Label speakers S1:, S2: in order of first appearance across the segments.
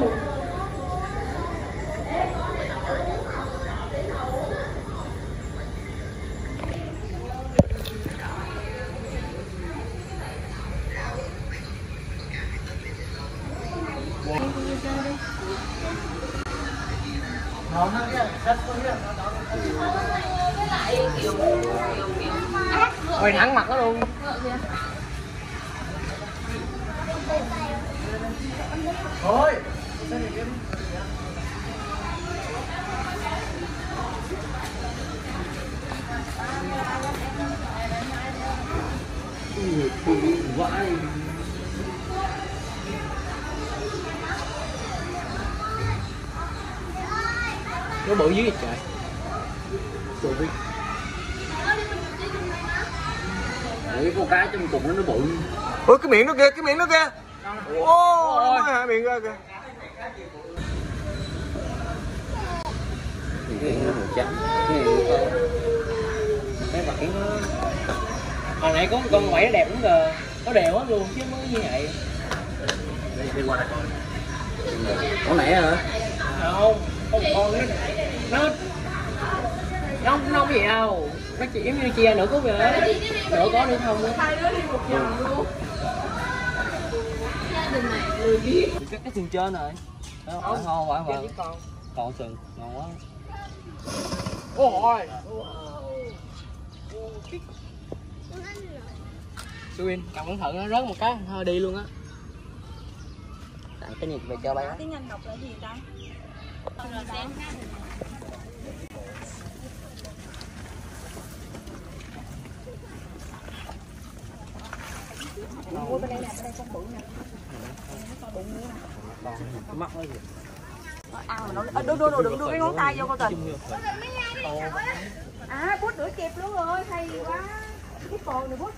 S1: luôn Nó thẳng mặt nó luôn. Thôi. Vãi Nó bự dưới trời. Bự đi
S2: Ủa con cá trong cùng nó nó bự.
S3: Ôi cái miệng nó kìa cái miệng nó kìa. Ô hạ miệng ra kìa
S2: Cái nó màu trắng Cái này con. Cái vảy nó
S1: Hồi nãy có con quẩy nó đẹp lắm kìa Nó đều hết luôn chứ mới như vậy.
S2: Đi qua đây. Con nãy hả?
S1: Không, có một con nó Nó Nó không, nó không gì đâu. Nó chỉ giống như chia nửa cút rồi đó Nửa có nửa không
S4: hai đứa đi một vòng luôn gia đình này lười biếng
S2: Cái, sừng trên rồi Không, không, không, không, không,
S1: con.
S2: Còn sừng, ngon quá.
S1: Ôi Suin, cầm cẩn thận nó rớt một cái thôi đi luôn á.
S2: Tặng cái gì về cho bé?
S4: Tiếng anh đọc là gì ta? Rồi xem
S2: cái mắt nó gì
S4: ăn mà nó đưa đưa đưa đừng đưa cái ngón tay vô coi cần à bút rửa kịp luôn rồi hay quá cái cồn này bút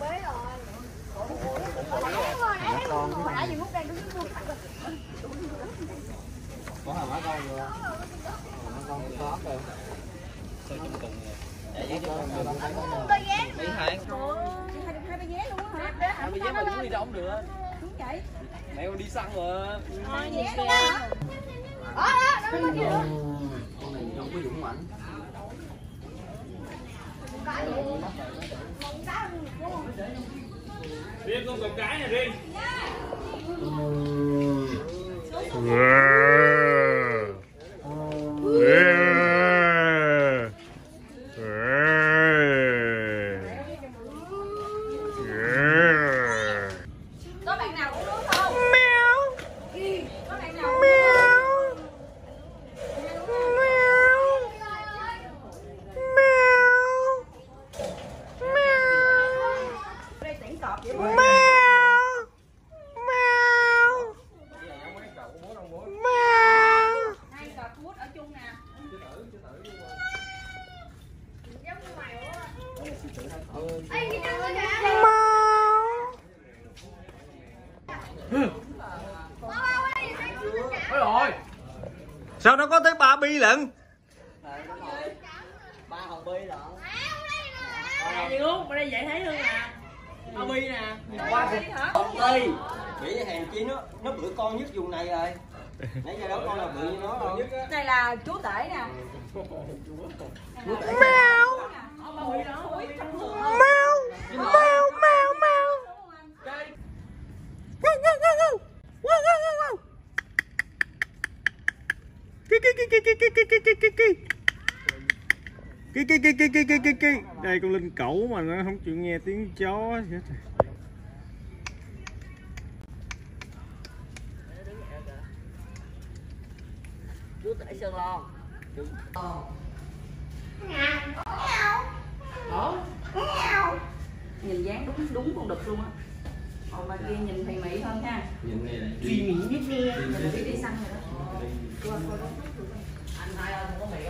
S4: bế rồi hồi nãy gì bút đang đứng xuống
S2: Có hả má con vừa Con có rồi Sao trong cùng Dạ, dạ, dạ, Đi hai
S4: hai hai ba vé luôn hả
S2: Hai mươi giấy mà đứng đi đâu cũng được
S4: vậy?
S2: Nãy con đi săn
S4: rồi. Thôi nhé con ba. Đó đó, đó
S2: con này không có dũng mạnh.
S5: Riêng con cục cái này riêng.
S3: Sao nó có tới ba bi lận
S2: Ba hồng bi lận
S1: Nè đi uống, bên đây dễ thấy hơn nè Obi nè.
S4: Qua đi hả?
S2: Bi Nghĩ hàng chi nó nó bự con nhất vùng này rồi. Nãy giờ đâu con nào bự như nó đâu?
S4: Này là chú tể nè.
S3: Ki ki ki ki ki ki ki ki ki ki ki Ki ki ki ki ki ki ki ki Đây con linh cẩu mà nó không chịu nghe tiếng chó. Gì hết.
S2: Chú tể Sơn Lo.
S4: Nhìn dáng đúng đúng con đực luôn á. Còn bà kia nhìn mị mị hơn nha.
S2: Nhìn này là
S4: truy mị nhất đi mình biết đi săn rồi đó. Qua coi đó.
S2: Anh hai ơi, không có mì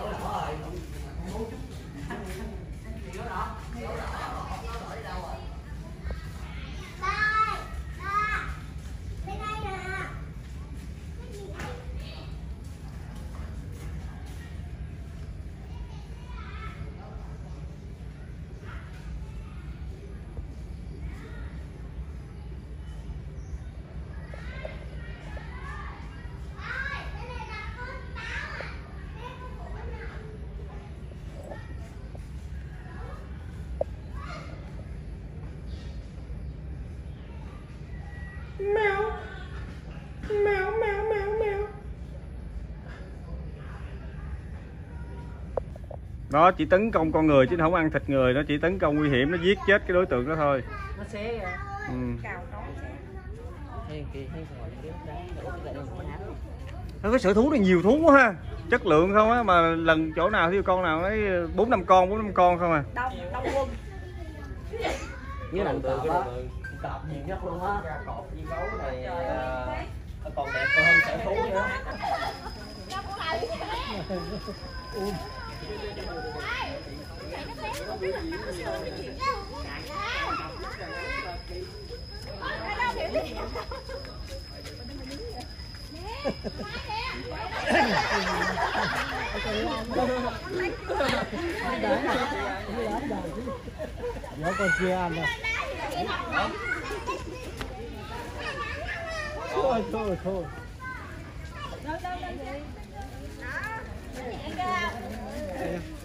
S3: đó chỉ tấn công con người chứ nó không ăn thịt người nó chỉ tấn công nguy hiểm nó giết chết cái đối tượng đó thôi.
S2: Nó ra.
S3: Ừ.
S2: nó
S3: cái sở thú này nhiều thú quá ha. Chất lượng không á mà lần chỗ nào thiếu con nào lấy bốn năm con bốn năm con không à.
S4: Đông đông quân.
S2: Với lần cọp nhiều nhất luôn á. Cọp viên gấu này à, còn đẹp hơn sở thú nữa
S6: Nhớ con chưa ăn rồi. Thôi thôi thôi.
S4: Đó, đó, đó, đó. Đó. Nhẹ ra.